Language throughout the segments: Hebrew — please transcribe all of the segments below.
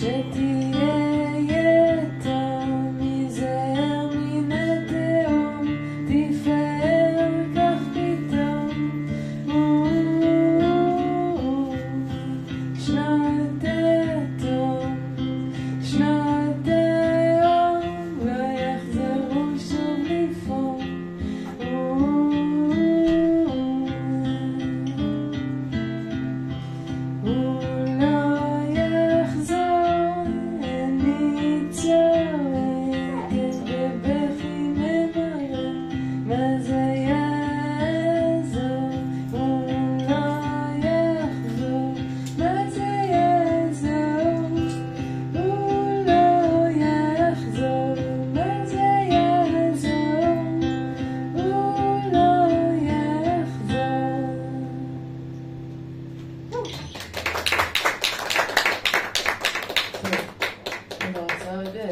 je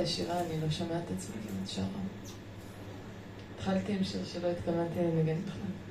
השירה, אני לא שומעת את עצמי כמעט שרה. התחלתי עם שיר שלא התכוונתי לנגן בכלל.